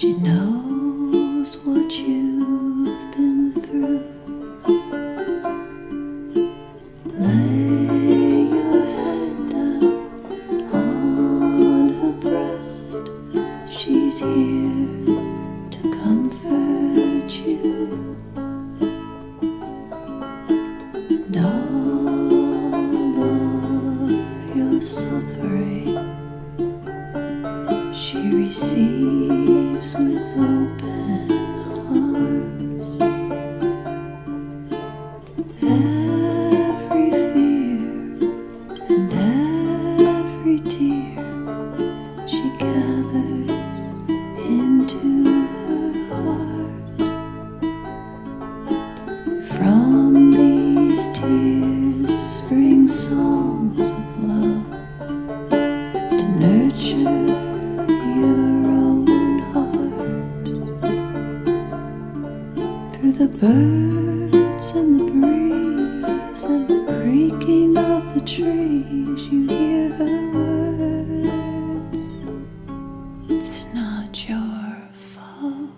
She knows what you've been through. Lay your head down on her breast. She's here to comfort you. Gathers into heart from these tears spring songs of love to nurture your own heart through the birds and the breeze and the creaking of the trees. You hear her not your fault.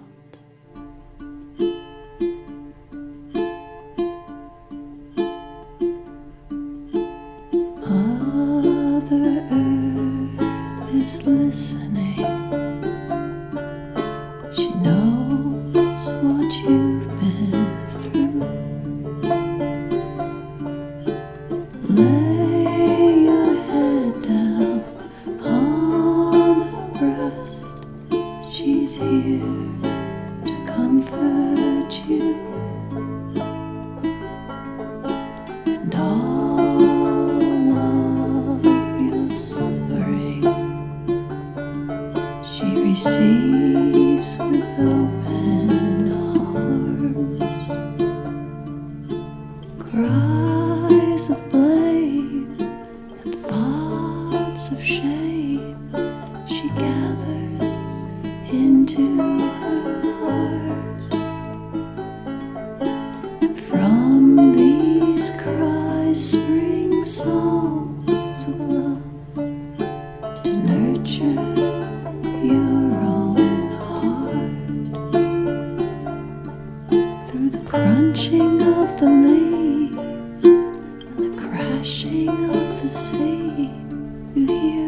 Mother Earth is listening. Receives with open arms. Cries of blame and thoughts of shame she gathers into her heart. And from these cries spring songs of love to nurture of the sea. You hear